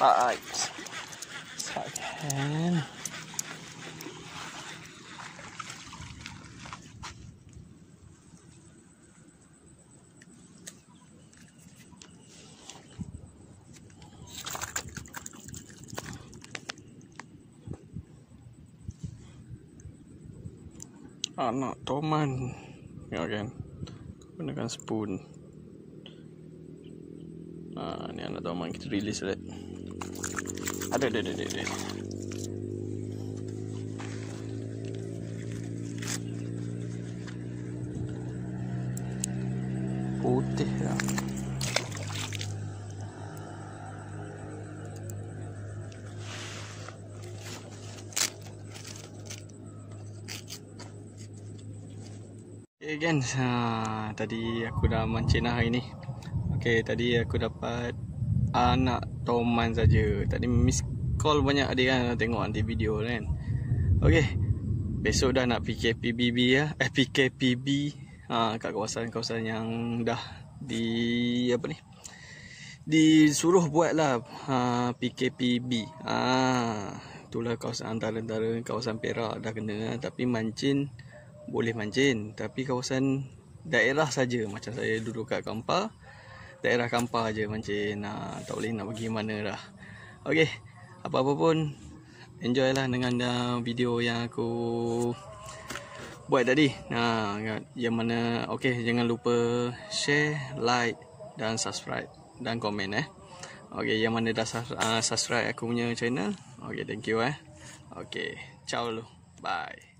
Alright. Second. Anak toman. Ya kan. Gunakan spoon. Ah, ni anak toman kita release balik. Ada ada ada ada. ada. Putih lah. Okay kan, ha, tadi aku dah mancing lah hari ni. Okay, tadi aku dapat anak toman saja. Tadi miss call banyak dia kan tengok nanti video kan. Okay, besok dah nak PKPBB ya. Eh, PKPB ha, kat kawasan-kawasan yang dah di apa ni disuruh buat lah ha, PKPB ha, itulah kawasan antara-antara kawasan Perak dah kena tapi mancin boleh mancin tapi kawasan daerah saja macam saya duduk kat Kampar daerah Kampar aja mancin ha, tak boleh nak pergi mana dah. Okey apa-apa pun enjoy lah dengan uh, video yang aku buat tadi. Ha, yang mana okey jangan lupa share like dan subscribe dan komen eh. Okey yang mana dah uh, subscribe aku punya channel okey thank you eh. Okey ciao lu bye